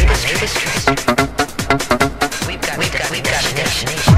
We've got, we've got, we've got a destination.